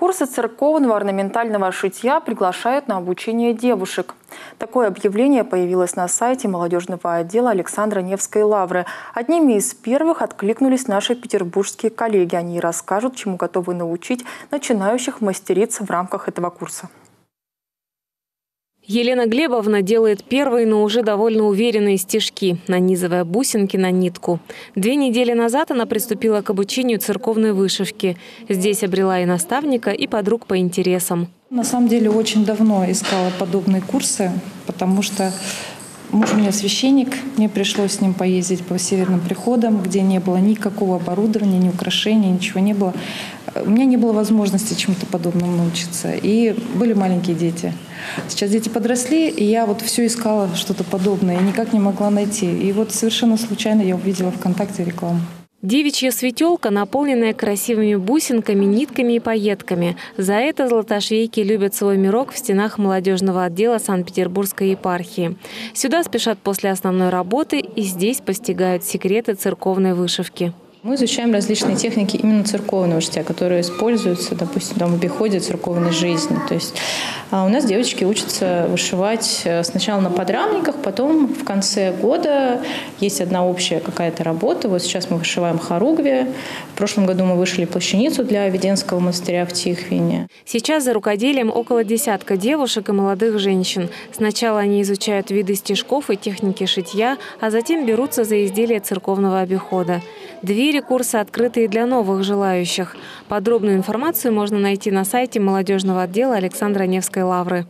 Курсы церковного орнаментального шитья приглашают на обучение девушек. Такое объявление появилось на сайте молодежного отдела Александра Невской лавры. Одними из первых откликнулись наши петербургские коллеги. Они расскажут, чему готовы научить начинающих мастериц в рамках этого курса. Елена Глебовна делает первые, но уже довольно уверенные стежки, нанизывая бусинки на нитку. Две недели назад она приступила к обучению церковной вышивки. Здесь обрела и наставника, и подруг по интересам. На самом деле очень давно искала подобные курсы, потому что Муж у меня священник, мне пришлось с ним поездить по северным приходам, где не было никакого оборудования, ни украшений, ничего не было. У меня не было возможности чему-то подобному научиться. И были маленькие дети. Сейчас дети подросли, и я вот все искала что-то подобное, и никак не могла найти. И вот совершенно случайно я увидела ВКонтакте рекламу. Девичья светелка, наполненная красивыми бусинками, нитками и пайетками. За это золотошвейки любят свой мирок в стенах молодежного отдела Санкт-Петербургской епархии. Сюда спешат после основной работы и здесь постигают секреты церковной вышивки. Мы изучаем различные техники именно церковного шитья, которые используются, допустим, там, в обиходе церковной жизни. То есть а у нас девочки учатся вышивать э, сначала на подрамниках, потом в конце года есть одна общая какая-то работа. Вот сейчас мы вышиваем хоругви. В прошлом году мы вышили плащаницу для Веденского монастыря в Тихвине. Сейчас за рукоделием около десятка девушек и молодых женщин. Сначала они изучают виды стежков и техники шитья, а затем берутся за изделия церковного обихода. Двери курса открыты и для новых желающих. Подробную информацию можно найти на сайте молодежного отдела Александра Невской лавры.